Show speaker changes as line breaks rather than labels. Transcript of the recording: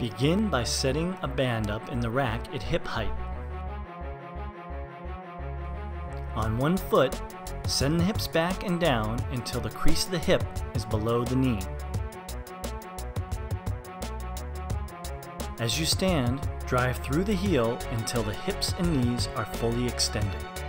Begin by setting a band up in the rack at hip height. On one foot, send the hips back and down until the crease of the hip is below the knee. As you stand, drive through the heel until the hips and knees are fully extended.